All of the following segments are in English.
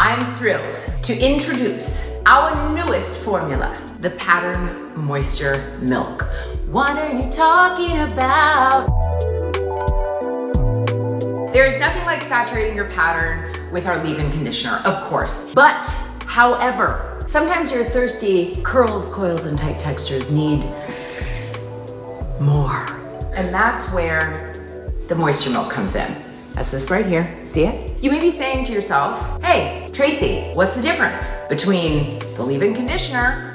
I'm thrilled to introduce our newest formula, the Pattern Moisture Milk. What are you talking about? There is nothing like saturating your pattern with our leave-in conditioner, of course. But, however, sometimes your thirsty curls, coils, and tight textures need more. And that's where the moisture milk comes in. That's this right here. See it? You may be saying to yourself, hey, Tracee, what's the difference between the leave-in conditioner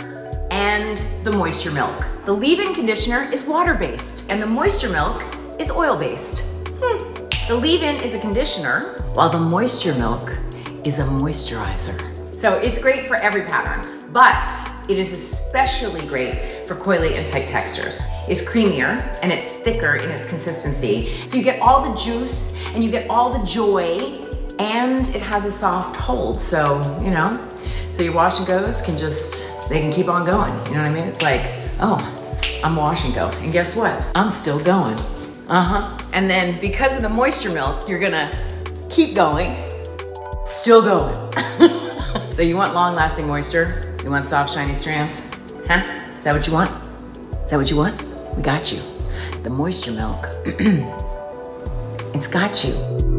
and the moisture milk? The leave-in conditioner is water-based and the moisture milk is oil-based. Hmm. The leave-in is a conditioner while the moisture milk is a moisturizer. So it's great for every pattern, but it is especially great for coily and tight textures. It's creamier and it's thicker in its consistency. So you get all the juice and you get all the joy and it has a soft hold. So, you know, so your wash and goes can just, they can keep on going. You know what I mean? It's like, oh, I'm wash and go. And guess what? I'm still going. Uh-huh. And then because of the moisture milk, you're gonna keep going, still going. so you want long lasting moisture? You want soft, shiny strands? Huh? Is that what you want? Is that what you want? We got you. The moisture milk. it's got you.